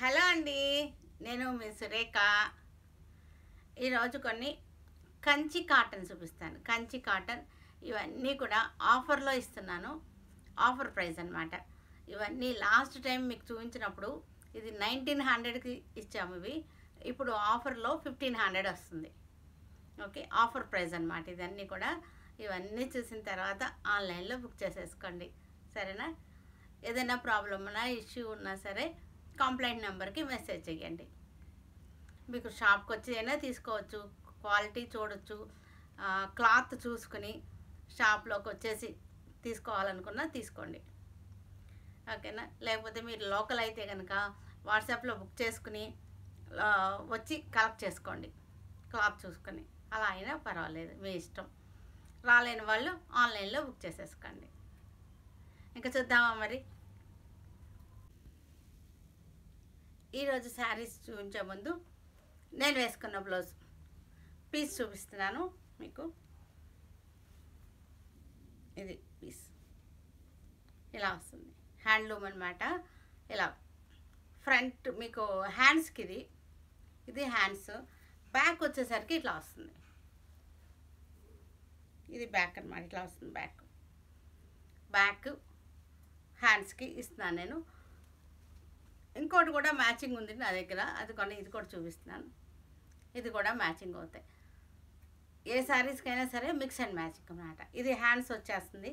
Hello అండి నేను మీ సురేఖ. ఈరోజు కొన్ని కంచి కాటన్ చూపిస్తాను. కంచి కాటన్ ఇవన్నీ కూడా ఆఫర్లో ఇస్తున్నాను. ఆఫర్ ప్రైస్ అన్నమాట. ఇవన్నీ లాస్ట్ టైం మీకు చూపించినప్పుడు ఇది నైన్టీన్ హండ్రెడ్కి ఇచ్చాము ఇవి. ఇప్పుడు ఆఫర్లో ఫిఫ్టీన్ హండ్రెడ్ వస్తుంది. ఓకే ఆఫర్ ప్రైస్ అన్నమాట ఇవన్నీ కూడా. ఇవన్నీ చూసిన తర్వాత ఆన్లైన్లో బుక్ చేసేసుకోండి. సరేనా? ఏదైనా ప్రాబ్లం ఉన్నా ఇష్యూ ఉన్నా సరే కంప్లైంట్ నెంబర్కి మెసేజ్ చేయండి. మీకు షాప్కి వచ్చి అయినా తీసుకోవచ్చు క్వాలిటీ చూడొచ్చు క్లాత్ చూసుకుని షాప్లోకి వచ్చేసి తీసుకోవాలనుకున్నా తీసుకోండి. ఓకేనా? లేకపోతే మీరు లోకల్ అయితే కనుక వాట్సాప్లో బుక్ చేసుకుని వచ్చి కలెక్ట్ చేసుకోండి. క్లాత్ చూసుకొని. అలా అయినా పర్వాలేదు మీ ఇష్టం. రాలేని వాళ్ళు ఆన్లైన్లో బుక్ చేసేసుకోండి. ఇంకా చూద్దామా మరి? ఈరోజు శారీస్ చూపించే ముందు నేను వేసుకున్న బ్లౌజ్. పీస్ చూపిస్తున్నాను మీకు. ఇది పీస్ ఇలా వస్తుంది. హ్యాండ్లూమ్ అనమాట ఇలా ఫ్రంట్ మీకు హ్యాండ్స్కి ఇది. ఇది హ్యాండ్స్ బ్యాక్ వచ్చేసరికి ఇట్లా వస్తుంది. ఇది బ్యాక్ అనమాట ఇట్లా వస్తుంది బ్యాక్ బ్యాక్ హ్యాండ్స్కి ఇస్తున్నాను నేను. ఇంకోటి కూడా మ్యాచింగ్ ఉంది నా దగ్గర. అది కొన్ని ఇది కూడా చూపిస్తున్నాను. ఇది కూడా మ్యాచింగ్ అవుతాయి. ఏ శారీస్కైనా సరే మిక్స్ అండ్ మ్యాచింగ్ అనమాట ఇది హ్యాండ్స్ వచ్చేస్తుంది.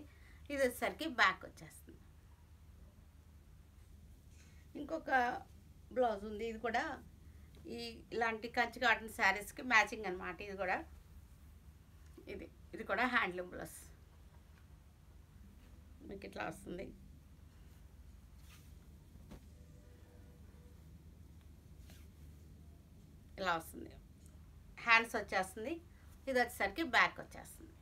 ఇది వచ్చేసరికి బ్యాక్ వచ్చేస్తుంది. ఇంకొక బ్లౌజ్ ఉంది. ఇది కూడా ఈ ఇలాంటి కంచి కాటన్ శారీస్కి మ్యాచింగ్ అనమాట ఇది కూడా. ఇది ఇది కూడా హ్యాండ్లూమ్ బ్లౌజ్. మీకు ఇట్లా వస్తుంది. ఇలా వస్తుంది. హ్యాండ్స్ వచ్చేస్తుంది. ఇది వచ్చేసరికి బ్యాక్ వచ్చేస్తుంది.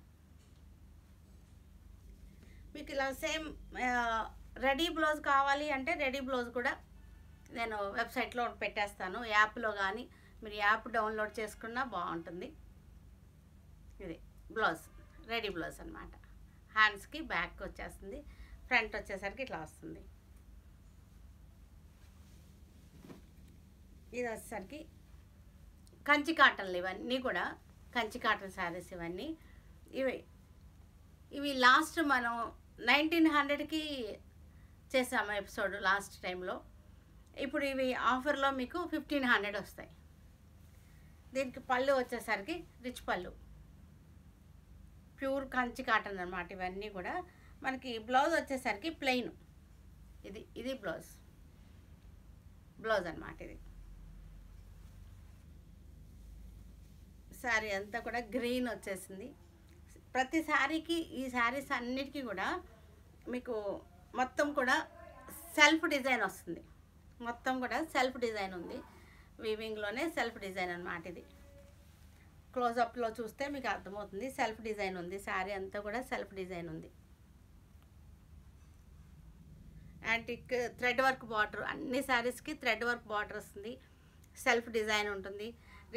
మీకు ఇలా సేమ్ రెడీ బ్లౌజ్ కావాలి అంటే రెడీ బ్లౌజ్ కూడా నేను వెబ్సైట్లో పెట్టేస్తాను. యాప్లో కానీ మీరు యాప్ డౌన్లోడ్ చేసుకున్నా బాగుంటుంది. ఇది బ్లౌజ్ రెడీ బ్లౌజ్ అనమాట హ్యాండ్స్కి బ్యాక్ వచ్చేస్తుంది. ఫ్రంట్ వచ్చేసరికి ఇట్లా వస్తుంది. ఇది వచ్చేసరికి కంచి కాటన్లు ఇవన్నీ కూడా కంచి కాటన్ శారీస్ ఇవన్నీ. ఇవి ఇవి లాస్ట్ మనం నైన్టీన్ హండ్రెడ్కి చేసాము ఎపిసోడ్ లాస్ట్ టైంలో. ఇప్పుడు ఇవి ఆఫర్లో మీకు ఫిఫ్టీన్ హండ్రెడ్ వస్తాయి. దీనికి పళ్ళు వచ్చేసరికి రిచ్ పళ్ళు. ప్యూర్ కంచి కాటన్ అనమాట ఇవన్నీ కూడా. మనకి బ్లౌజ్ వచ్చేసరికి ప్లెయిన్. ఇది ఇది బ్లౌజ్. బ్లౌజ్ అనమాట ఇది. శారీ అంతా కూడా గ్రీన్ వచ్చేసింది. ప్రతి శారీకి ఈ శారీస్ అన్నిటికీ కూడా మీకు మొత్తం కూడా సెల్ఫ్ డిజైన్ వస్తుంది. మొత్తం కూడా సెల్ఫ్ డిజైన్ ఉంది. వీవింగ్లోనే సెల్ఫ్ డిజైన్ అనమాట ఇది. క్లోజప్లో చూస్తే మీకు అర్థమవుతుంది. సెల్ఫ్ డిజైన్ ఉంది. శారీ అంతా కూడా సెల్ఫ్ డిజైన్ ఉంది. యాంటిక్ థ్రెడ్ వర్క్ బార్డర్ అన్ని శారీస్కి థ్రెడ్ వర్క్ బార్డర్ వస్తుంది. సెల్ఫ్ డిజైన్ ఉంటుంది.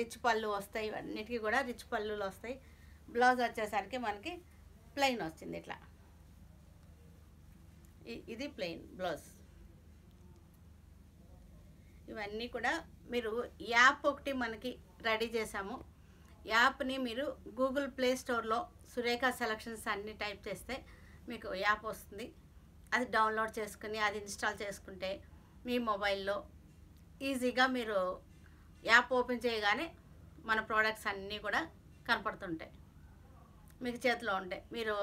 రిచ్ పళ్ళు వస్తాయి ఇవన్నిటికీ కూడా రిచ్ పళ్ళులు వస్తాయి. బ్లౌజ్ వచ్చేసరికి మనకి ప్లెయిన్ వచ్చింది ఇట్లా. ఇది ప్లెయిన్ బ్లౌజ్ ఇవన్నీ కూడా మీరు యాప్ ఒకటి మనకి రెడీ చేసాము యాప్ని మీరు గూగుల్ ప్లే స్టోర్లో సురేఖ సెలక్షన్స్ అన్ని టైప్ చేస్తే మీకు యాప్ వస్తుంది. అది డౌన్లోడ్ చేసుకుని అది ఇన్స్టాల్ చేసుకుంటే మీ మొబైల్లో ఈజీగా మీరు యాప్ ఓపెన్ చేయగానే మన ప్రోడక్ట్స్ అన్నీ కూడా కనపడుతుంటాయి. మీకు చేతిలో ఉంటాయి. మీరు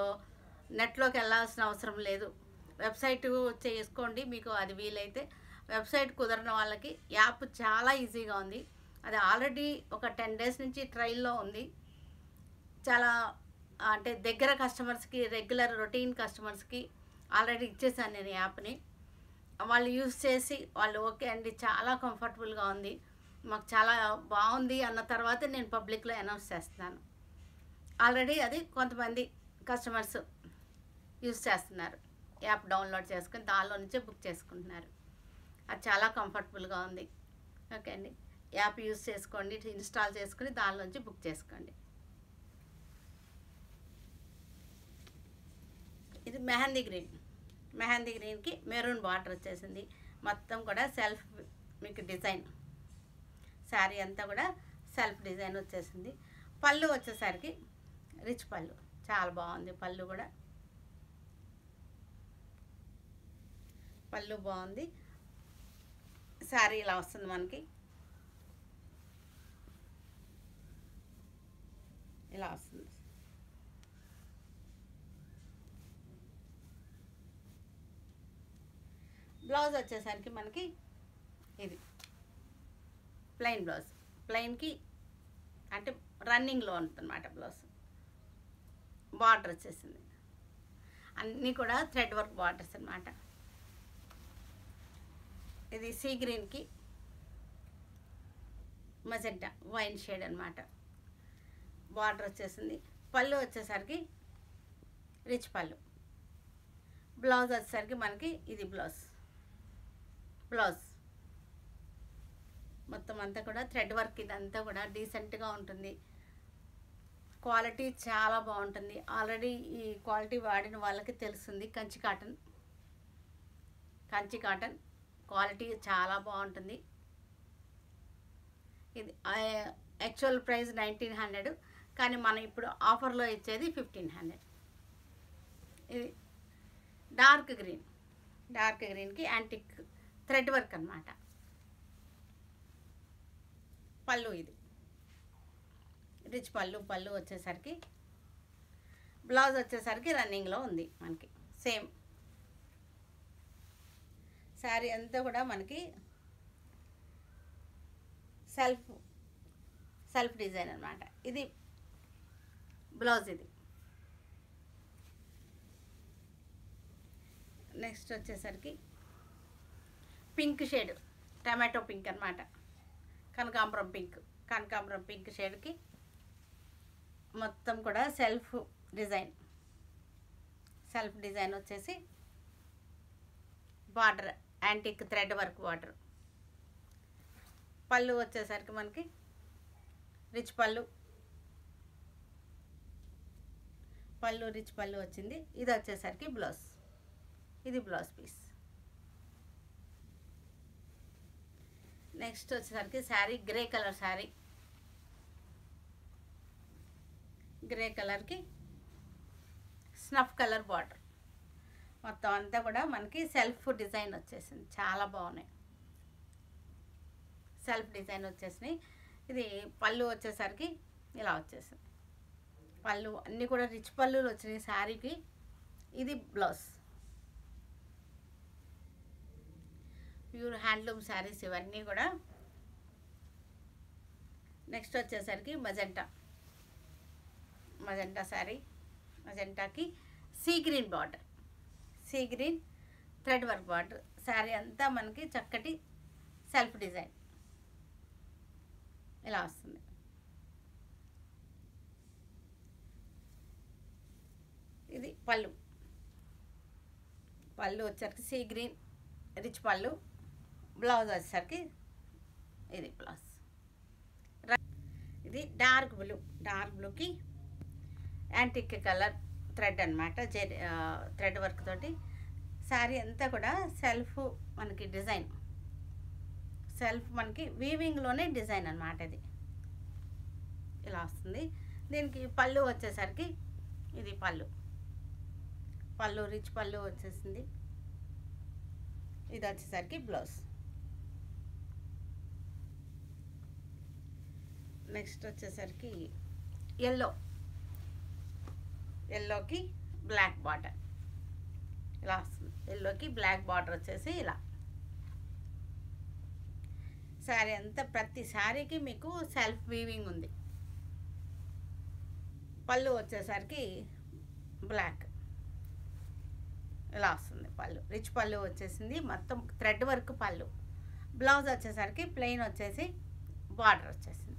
నెట్లోకి వెళ్ళాల్సిన అవసరం లేదు. వెబ్సైట్ చేసుకోండి. మీకు అది వీలైతే వెబ్సైట్ కుదరని వాళ్ళకి యాప్ చాలా ఈజీగా ఉంది. అది ఆల్రెడీ ఒక టెన్ డేస్ నుంచి ట్రైల్లో ఉంది. చాలా అంటే దగ్గర కస్టమర్స్కి రెగ్యులర్ రొటీన్ కస్టమర్స్కి ఆల్రెడీ ఇచ్చేసాను నేను యాప్ని. వాళ్ళు యూస్ చేసి వాళ్ళు ఓకే అండి. చాలా కంఫర్టబుల్గా ఉంది. మాకు చాలా బాగుంది అన్న తర్వాత నేను పబ్లిక్లో అనౌన్స్ చేస్తున్నాను. ఆల్రెడీ అది కొంతమంది కస్టమర్స్ యూస్ చేస్తున్నారు. యాప్ డౌన్లోడ్ చేసుకుని దానిలో నుంచే బుక్ చేసుకుంటున్నారు. అది చాలా కంఫర్టబుల్గా ఉంది. ఓకే అండి. యాప్ యూస్ చేసుకోండి ఇన్స్టాల్ చేసుకుని దానిలోంచి బుక్ చేసుకోండి. ఇది మెహందీ గ్రీన్. మెహందీ గ్రీన్కి మెరూన్ బార్డర్ వచ్చేసింది. మొత్తం కూడా సెల్ఫ్ మీకు డిజైన్. శారీ అంతా కూడా సెల్ఫ్ డిజైన్ వచ్చేసింది. పళ్ళు వచ్చేసరికి రిచ్ పళ్ళు. చాలా బాగుంది పళ్ళు కూడా. పళ్ళు బాగుంది. శారీ ఇలా వస్తుంది మనకి. ఇలా వస్తుంది. బ్లౌజ్ వచ్చేసరికి మనకి ఇది. ప్లెయిన్ బ్లౌజ్ ప్లెయిన్కి అంటే రన్నింగ్లో ఉంటుందన్నమాట బ్లౌజ్ బార్డర్ వచ్చేసింది. అన్నీ కూడా థ్రెడ్ వర్క్ బార్డర్స్ అన్నమాట. ఇది సీ గ్రీన్కి మజెంటా వైన్ షేడ్ అన్నమాట. బార్డర్ వచ్చేసింది. పళ్ళు వచ్చేసరికి రిచ్ పళ్ళు. బ్లౌజ్ వచ్చేసరికి మనకి ఇది బ్లౌజ్ బ్లౌజ్ మొత్తం అంతా కూడా థ్రెడ్ వర్క్ ఇదంతా కూడా డీసెంట్గా ఉంటుంది. క్వాలిటీ చాలా బాగుంటుంది. ఆల్రెడీ ఈ క్వాలిటీ వాడిన వాళ్ళకి తెలుస్తుంది. Kanchi cotton. Kanchi cotton. Quality చాలా బాగుంటుంది. ఇది యాక్చువల్ ప్రైస్ నైన్టీన్ హండ్రెడ్. కానీ మనం ఇప్పుడు ఆఫర్లో ఇచ్చేది ఫిఫ్టీన్ హండ్రెడ్. ఇది డార్క్ గ్రీన్. డార్క్ గ్రీన్కి యాంటిక్ థ్రెడ్ వర్క్ అనమాట పళ్ళు ఇది. రిచ్ పళ్ళు పళ్ళు వచ్చేసరికి బ్లౌజ్ వచ్చేసరికి రన్నింగ్లో ఉంది మనకి. సేమ్ శారీ అంతా కూడా మనకి సెల్ఫ్ సెల్ఫ్ డిజైన్ అనమాట ఇది బ్లౌజ్ ఇది. నెక్స్ట్ వచ్చేసరికి పింక్ షేడ్ టమాటో పింక్ అనమాట కనకాంబరం పింక్. కనకాంబరం పింక్ షేడ్కి మొత్తం కూడా సెల్ఫ్ డిజైన్ సెల్ఫ్ డిజైన్ వచ్చేసి border antique thread work border పళ్ళు వచ్చేసరికి మనకి రిచ్ పళ్ళు. పళ్ళు రిచ్ పళ్ళు వచ్చింది. ఇది వచ్చేసరికి బ్లౌజ్ ఇది బ్లౌజ్ పీస్ నెక్స్ట్ వచ్చేసరికి sari grey colour sari. Grey కలర్కి స్నఫ్ కలర్ బార్డర్. మొత్తం అంతా కూడా మనకి సెల్ఫ్ డిజైన్ వచ్చేసింది. చాలా బాగున్నాయి. సెల్ఫ్ డిజైన్ వచ్చేసినాయి. ఇది పళ్ళు వచ్చేసరికి ఇలా వచ్చేసింది. పళ్ళు అన్నీ కూడా రిచ్ పళ్ళులు వచ్చినాయి శారీకి. ఇది బ్లౌజ్. ప్యూర్ హ్యాండ్లూమ్ శారీస్ ఇవన్నీ కూడా. నెక్స్ట్ వచ్చేసరికి magenta. Magenta sari. మజెంటాకి sea green border. Sea green thread work border. Sari అంతా మనకి చక్కటి సెల్ఫ్ డిజైన్. ఇలా వస్తుంది. ఇది పళ్ళు. పళ్ళు వచ్చేసరికి సీ గ్రీన్ రిచ్ పళ్ళు. బ్లౌజ్ వచ్చేసరికి ఇది బ్లౌజ్. ఇది డార్క్ బ్లూ డార్క్ బ్లూకి యాంటిక్ కలర్ థ్రెడ్ అనమాట జెరీ థ్రెడ్ వర్క్ తోటి. శారీ అంతా కూడా సెల్ఫ్ మనకి డిజైన్. సెల్ఫ్ మనకి వీవింగ్లోనే డిజైన్ అనమాట ఇది. ఇలా వస్తుంది. దీనికి పళ్ళు వచ్చేసరికి ఇది పళ్ళు. పళ్ళు రిచ్ పళ్ళు వచ్చేసింది. ఇది వచ్చేసరికి బ్లౌజ్. నెక్స్ట్ వచ్చేసరికి ఎల్లో ఎల్లోకి బ్లాక్ బార్డర్ ఇలా వస్తుంది. ఎల్లోకి బ్లాక్ బార్డర్ వచ్చేసి ఇలా. శారీ అంతా ప్రతి శారీకి మీకు సెల్ఫ్ వీవింగ్ ఉంది. పళ్ళు వచ్చేసరికి బ్లాక్ ఇలా వస్తుంది పళ్ళు. రిచ్ పళ్ళు వచ్చేసింది. మొత్తం థ్రెడ్ వర్క్ పళ్ళు. బ్లౌజ్ వచ్చేసరికి ప్లెయిన్ వచ్చేసి బార్డర్ వచ్చేసింది.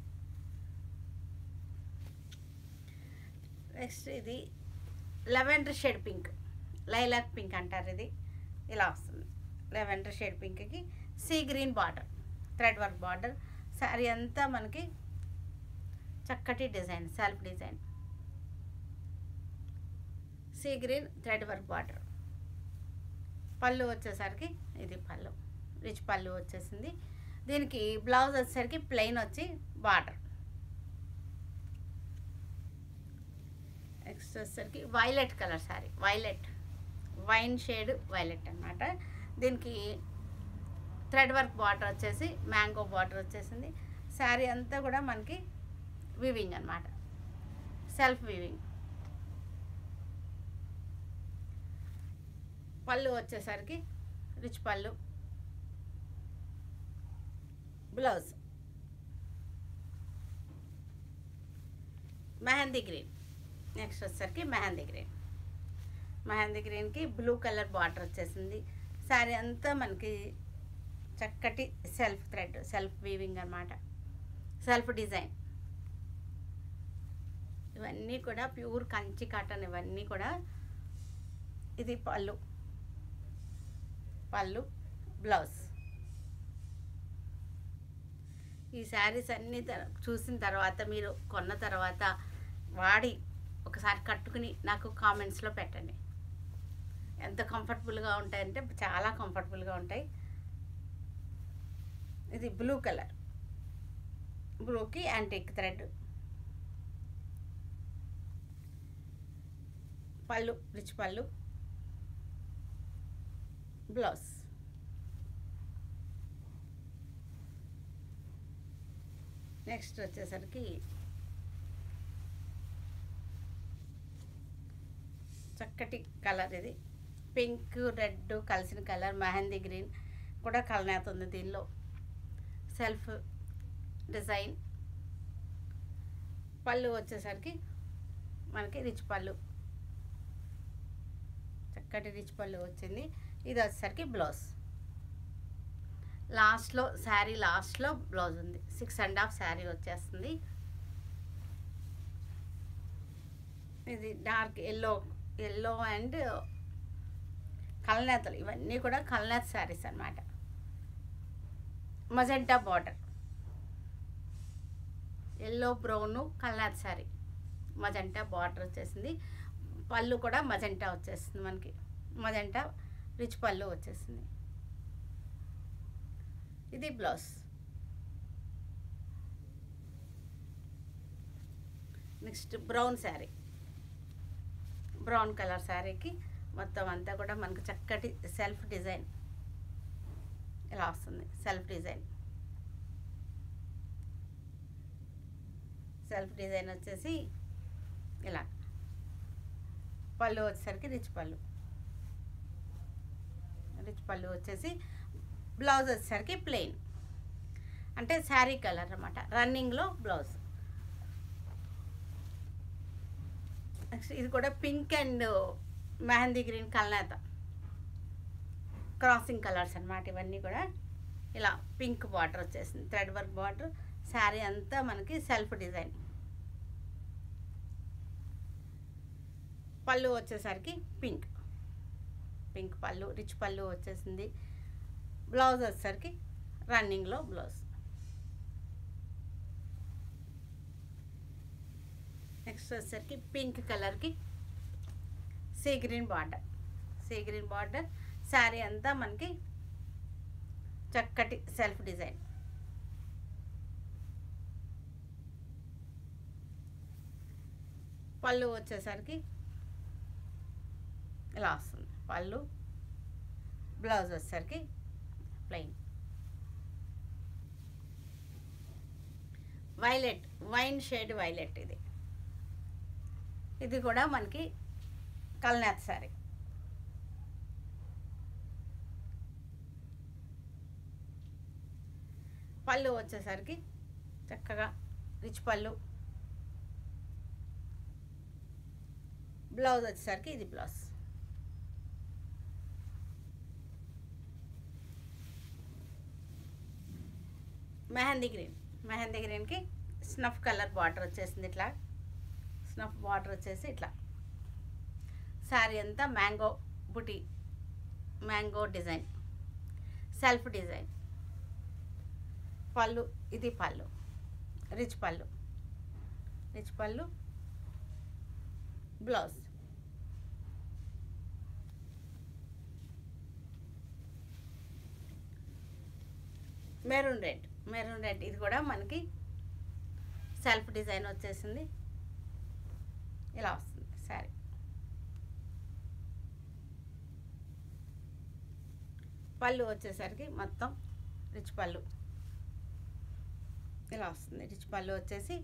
నెక్స్ట్ ఇది lavender shade pink. Lilac pink అంటారు ఇది. ఇలా వస్తుంది. లెవెండర్ షేడ్ పింక్కి sea green border. Thread work border. Sari అంతా మనకి చక్కటి design self design. Sea green thread work border. పళ్ళు వచ్చేసరికి ఇది పళ్ళు. రిచ్ పళ్ళు వచ్చేసింది. దీనికి బ్లౌజ్ వచ్చేసరికి ప్లెయిన్ వచ్చి బార్డర్. నెక్స్ట్ వచ్చేసరికి violet colour sorry violet wine shade violet అన్నమాట. దీనికి థ్రెడ్ వర్క్ బార్డర్ వచ్చేసి మ్యాంగో బార్డర్ వచ్చేసింది. శారీ అంతా కూడా మనకి వివింగ్ అన్నమాట. సెల్ఫ్ వివింగ్ పళ్ళు వచ్చేసరికి రిచ్ పళ్ళు. బ్లౌజ్ మెహందీ గ్రీన్ నెక్స్ట్ వచ్చేసరికి మెహందీ గ్రీన్. మెహందీ గ్రీన్కి బ్లూ కలర్ బార్డర్ వచ్చేసింది. శారీ అంతా మనకి చక్కటి సెల్ఫ్ థ్రెడ్ సెల్ఫ్ వీవింగ్ అన్నమాట. Self design. ఇవన్నీ కూడా ప్యూర్ కంచి కాటన్ ఇవన్నీ కూడా ఇది పళ్ళు. పళ్ళు బ్లౌజ్. ఈ శారీస్ అన్నీ చూసిన తర్వాత మీరు కొన్న తర్వాత వాడి ఒకసారి కట్టుకుని నాకు కామెంట్స్లో పెట్టండి. ఎంత కంఫర్టబుల్గా ఉంటాయంటే చాలా కంఫర్టబుల్గా ఉంటాయి. ఇది బ్లూ కలర్. బ్లూకి యాంటిక్ థ్రెడ్. పళ్ళు రిచ్ పళ్ళు. బ్లౌజ్. నెక్స్ట్ వచ్చేసరికి చక్కటి కలర్ ఇది. పింక్ రెడ్ కలిసిన కలర్ మెహందీ గ్రీన్ కూడా కలనేతుంది దీనిలో. Self design. పళ్ళు వచ్చేసరికి మనకి రిచ్ పళ్ళు. చక్కటి రిచ్ పళ్ళు వచ్చింది. ఇది వచ్చేసరికి బ్లౌజ్. లాస్ట్లో శారీ లాస్ట్లో బ్లౌజ్ ఉంది. సిక్స్ అండ్ హాఫ్ శారీ వచ్చేస్తుంది. ఇది డార్క్ ఎల్లో ఎల్లో అండ్ కల్నేతలు. ఇవన్నీ కూడా కలనేత శారీస్ అన్నమాట. మజెంటా బార్డర్ ఎల్లో బ్రౌను కలనేత శారీ మజెంటా బార్డర్ వచ్చేసింది. పళ్ళు కూడా మజెంటా వచ్చేస్తుంది మనకి. మజెంటా రిచ్ పళ్ళు వచ్చేసింది. ఇది blouse next brown sari brown colour శారీకి మొత్తం అంతా కూడా మనకు చక్కటి సెల్ఫ్ డిజైన్. ఇలా వస్తుంది. Self design. సెల్ఫ్ డిజైన్ వచ్చేసి ఇలా. పళ్ళు వచ్చేసరికి రిచ్ పళ్ళు. రిచ్ పళ్ళు వచ్చేసి బ్లౌజ్ వచ్చేసరికి ప్లెయిన్. అంటే శారీ కలర్ అనమాట రన్నింగ్లో బ్లౌజ్. నెక్స్ట్ ఇది కూడా pink and uh, mehndi green కల్నేత క్రాసింగ్ కలర్స్ అనమాట ఇవన్నీ కూడా. ఇలా పింక్ బార్డర్ వచ్చేసింది. థ్రెడ్ వర్క్ బార్డర్ శారీ అంతా మనకి సెల్ఫ్ డిజైన్ పళ్ళు వచ్చేసరికి పింక్ పింక్ పళ్ళు రిచ్ పళ్ళు వచ్చేసింది. బ్లౌజ్ వచ్చేసరికి రన్నింగ్లో బ్లౌజ్ నెక్స్ట్ వచ్చేసరికి పింక్ కలర్కి sea green border sea green border sari అంతా మనకి చక్కటి సెల్ఫ్ డిజైన్ పళ్ళు వచ్చేసరికి ఇలా వస్తుంది. పళ్ళు బ్లౌజ్ వచ్చేసరికి plain violet wine shade violet ఇది. ఇది కూడా మనకి కల్నాథ్ సారీ పళ్ళు వచ్చేసరికి చక్కగా రిచ్ పళ్ళు. బ్లౌజ్ వచ్చేసరికి ఇది బ్లౌజ్. మెహందీ గ్రీన్. మెహందీ గ్రీన్కి స్నఫ్ కలర్ బార్డర్ వచ్చేసింది ఇట్లా. స్నఫ్ వాటర్ వచ్చేసి ఇట్లా. శారీ అంతా మ్యాంగో బుటీ మ్యాంగో డిజైన్ సెల్ఫ్ డిజైన్ పళ్ళు ఇది పళ్ళు రిచ్ పళ్ళు. రిచ్ పళ్ళు blouse maroon red maroon red ఇది కూడా మనకి సెల్ఫ్ డిజైన్ వచ్చేసింది. ఇలా వస్తుంది శారీ పళ్ళు వచ్చేసరికి మొత్తం రిచ్ పళ్ళు. ఇలా వస్తుంది రిచ్ పళ్ళు వచ్చేసి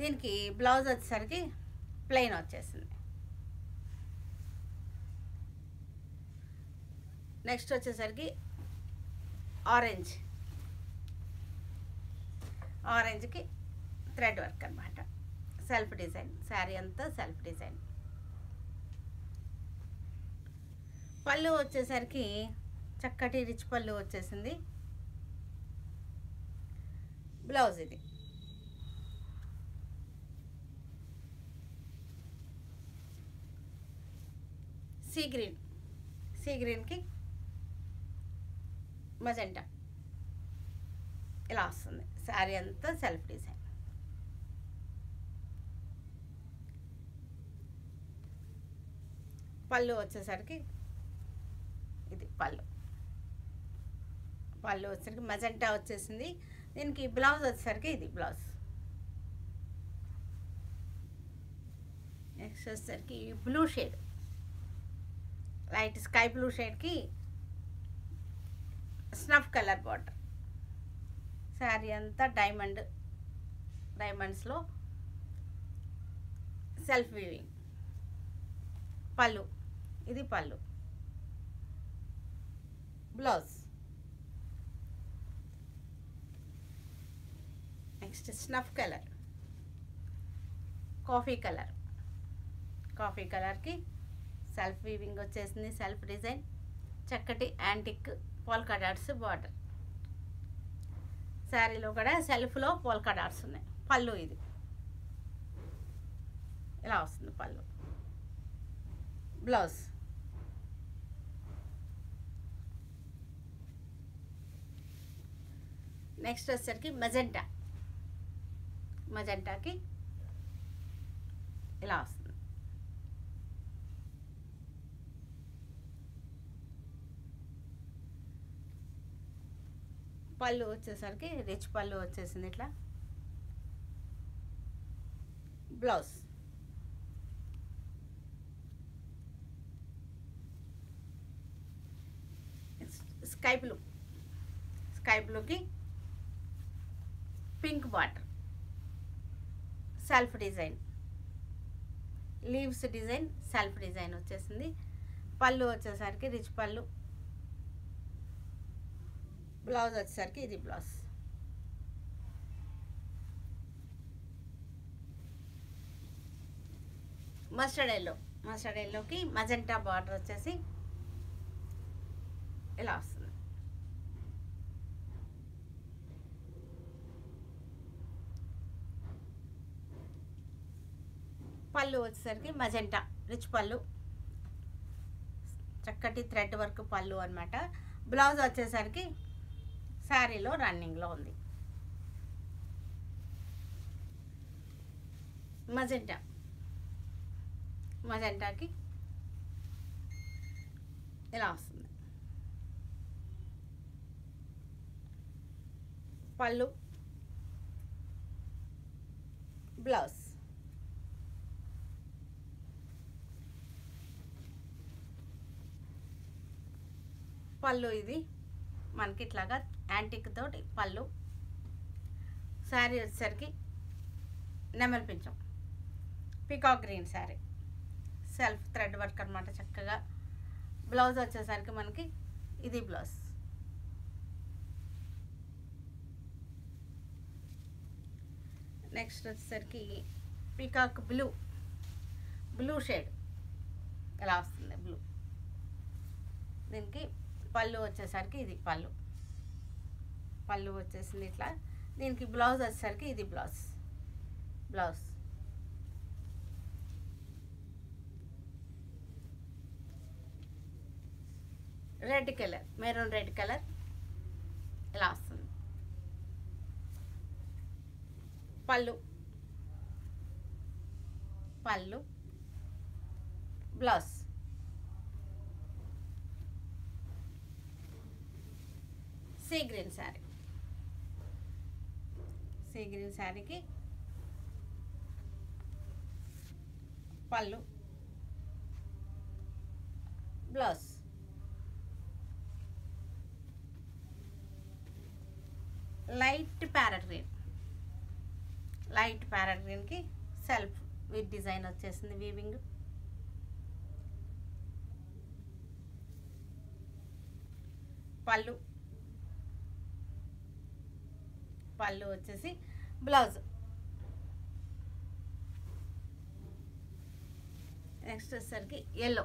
దీనికి బ్లౌజ్ వచ్చేసరికి ప్లెయిన్ వచ్చేసింది. నెక్స్ట్ వచ్చేసరికి ఆరెంజ్. ఆరెంజ్కి థ్రెడ్ వర్క్ అనమాట సెల్ఫ్ డిజైన్ శారీ అంతా సెల్ఫ్ డిజైన్. పళ్ళు వచ్చేసరికి చక్కటి రిచ్ పళ్ళు వచ్చేసింది. బ్లౌజ్ ఇది. సీ గ్రీన్ సీ గ్రీన్కి మజెంటా. ఇలా వస్తుంది. శారీ అంతా సెల్ఫ్ డిజైన్. పళ్ళు వచ్చేసరికి ఇది పళ్ళు. పళ్ళు వచ్చేసరికి మజెంటా వచ్చేసింది. దీనికి బ్లౌజ్ వచ్చేసరికి ఇది బ్లౌజ్. నెక్స్ట్ వచ్చేసరికి blue shade. Light sky blue షేడ్కి snuff colour border. Sari అంతా డైమండ్ డైమండ్స్లో సెల్ఫ్ వీవింగ్. పళ్ళు. ఇది పళ్ళు. Blouse next snuff colour coffee colour coffee కలర్కి సెల్ఫ్ వీవింగ్ వచ్చేసింది సెల్ఫ్ డిజైన్ చక్కటి యాంటిక్ పోల్కా డాట్స్ బార్డర్ శారీలో కూడా సెల్ఫ్లో పోల్కా డాట్స్ ఉన్నాయి. పళ్ళు ఇది. ఇలా వస్తుంది పళ్ళు. బ్లౌజ్ నెక్స్ట్ వచ్చేసరికి మజెంటా మెజెంటాకి ఇలా వస్తుంది. పళ్ళు వచ్చేసరికి రిచ్ పళ్ళు వచ్చేసింది ఇట్లా. బ్లౌజ్ స్కై బ్లూ స్కై బ్లూకి pink barter self design. Leaves design self design వచ్చేసింది. పళ్ళు వచ్చేసరికి రిచ్ పళ్ళు. బ్లౌజ్ వచ్చేసరికి ఇది బ్లౌజ్. Mustard yellow. మస్టర్డ్ ఎల్లోకి మజెంటా బార్డర్ వచ్చేసి ఇలా వస్తుంది. పళ్ళు వచ్చేసరికి మజెంటా రిచ్ పళ్ళు. చక్కటి థ్రెడ్ వర్క్ పళ్ళు అనమాట బ్లౌజ్ వచ్చేసరికి శారీలో రన్నింగ్లో ఉంది. మజెంటా. మజెంటాకి ఇలా వస్తుంది. పళ్ళు. బ్లౌజ్. పళ్ళు ఇది. మనకి ఇట్లాగా యాంటిక్ తోటి పళ్ళు. శారీ వచ్చేసరికి నెమలి పించం. Peacock green sari. Self thread work అనమాట చక్కగా. బ్లౌజ్ వచ్చేసరికి మనకి ఇది బ్లౌజ్ నెక్స్ట్ వచ్చేసరికి పికాక్ బ్లూ బ్లూ షేడ్ ఎలా వస్తుంది? బ్లూ దీనికి పళ్ళు వచ్చేసరికి ఇది పళ్ళు. పళ్ళు వచ్చేసింది ఇట్లా. దీనికి బ్లౌజ్ వచ్చేసరికి ఇది blouse. Blouse. Red colour maroon red colour. ఇలా వస్తుంది. పళ్ళు. పళ్ళు. Blouse. Sea green sari. Sea green శారీకి పళ్ళు. Blouse. Light parrot green. Light parrot గ్రీన్కి సెల్ఫ్ విత్ డిజైన్ వచ్చేసింది వీవింగ్. పళ్ళు. పళ్ళు వచ్చేసి బ్లౌజ్. నెక్స్ట్ వచ్చేసరికి ఎల్లో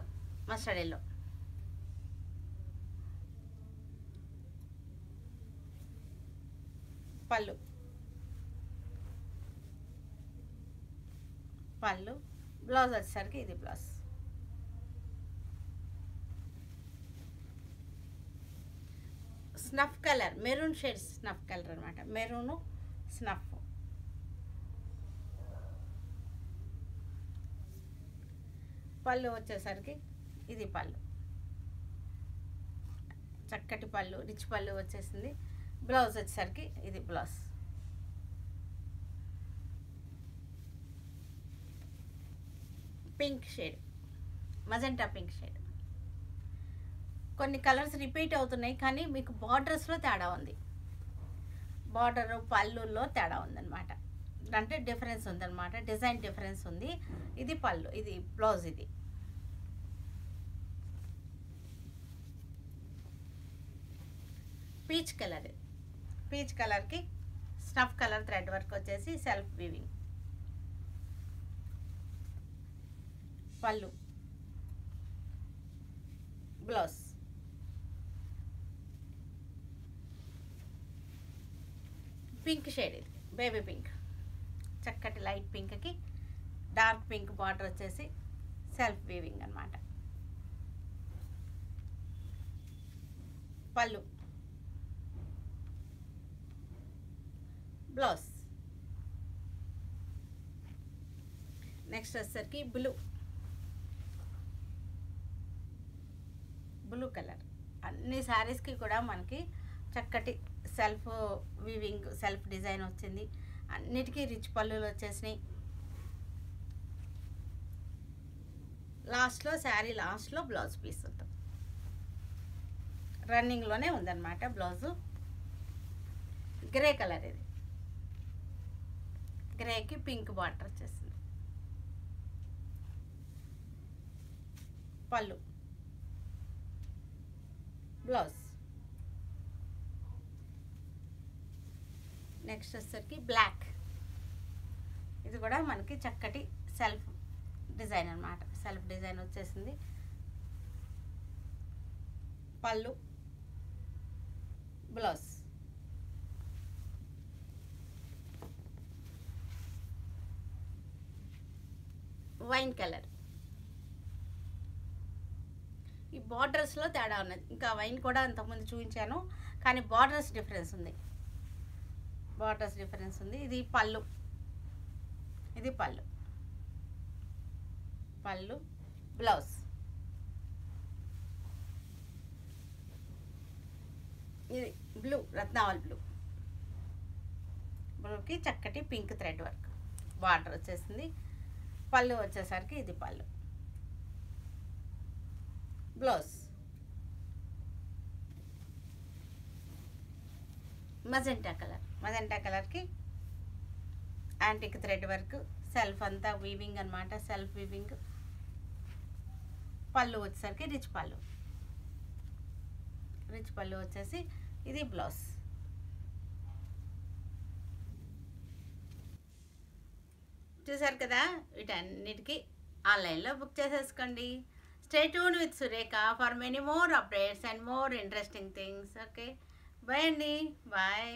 మస్టర్డ్ ఎల్లో పళ్ళు. పళ్ళు. బ్లౌజ్ వచ్చేసరికి ఇది blouse. Snuff colour maroon shades snuff colour అనమాట మెరూను స్నఫ్. పళ్ళు వచ్చేసరికి ఇది పళ్ళు. చక్కటి పళ్ళు రిచ్ పళ్ళు వచ్చేసింది. బ్లౌజ్ వచ్చేసరికి ఇది blouse. Pink shade magenta pink shade. కొన్ని కలర్స్ రిపీట్ అవుతున్నాయి కానీ మీకు బార్డర్స్లో తేడా ఉంది. బార్డర్ పళ్ళుల్లో తేడా ఉందన్నమాట. అంటే డిఫరెన్స్ ఉందన్నమాట. డిజైన్ డిఫరెన్స్ ఉంది. ఇది పళ్ళు ఇది బ్లౌజ్ ఇది. పీచ్ కలర్ పీచ్ కలర్కి స్టఫ్ కలర్ థ్రెడ్ వర్క్ వచ్చేసి సెల్ఫ్ వీవింగ్ పళ్ళు. బ్లౌజ్ పింక్ షేడ్ ఇది. Baby pink. చక్కటి లైట్ పింక్కి డార్క్ పింక్ బార్డర్ వచ్చేసి సెల్ఫ్ వీవింగ్ అనమాట పళ్ళు. బ్లౌజ్. నెక్స్ట్ వచ్చేసరికి బ్లూ. Blue colour. అన్ని శారీస్కి కూడా మనకి చక్కటి సెల్ఫ్ వీవింగ్ సెల్ఫ్ డిజైన్ వచ్చింది. అన్నిటికీ రిచ్ పళ్ళులు వచ్చేసినాయి. లాస్ట్లో శారీ లాస్ట్లో బ్లౌజ్ పీస్ ఉంటుంది రన్నింగ్లోనే ఉందన్నమాట బ్లౌజు గ్రే కలర్ ఇది. గ్రేకి పింక్ బార్డర్ వచ్చేసింది. పళ్ళు. బ్లౌజ్ నెక్స్ట్ వచ్చేసరికి బ్లాక్ ఇది కూడా మనకి చక్కటి సెల్ఫ్ డిజైన్ అన్నమాట. సెల్ఫ్ డిజైన్ వచ్చేసింది. పళ్ళు బ్లౌజ్ వైన్ కలర్ ఈ బార్డర్స్లో తేడా ఉన్నది. ఇంకా వైన్ కూడా అంతకుముందు చూపించాను. కానీ బార్డర్స్ డిఫరెన్స్ ఉంది. బార్డర్స్ డిఫరెన్స్ ఉంది. ఇది పళ్ళు. ఇది పళ్ళు. పళ్ళు బ్లౌజ్. ఇది బ్లూ రత్నావల్ బ్లూ. బ్లూకి చక్కటి పింక్ థ్రెడ్ వర్క్. బార్డర్ వచ్చేసింది. పళ్ళు వచ్చేసరికి ఇది పళ్ళు. బ్లౌజ్. Magenta colour. మదంటా కలర్కి యాంటిక్ థ్రెడ్ వర్క్ సెల్ఫ్ అంతా వీవింగ్ అనమాట సెల్ఫ్ వీవింగ్ పళ్ళు వచ్చేసరికి రిచ్ పళ్ళు. రిచ్ పళ్ళు వచ్చేసి ఇది బ్లౌజ్. చూసారు కదా వీటన్నిటికీ ఆన్లైన్లో బుక్ చేసేసుకోండి. Stay tune with Surekha for many more updates and more interesting things okay bye అండి. బాయ్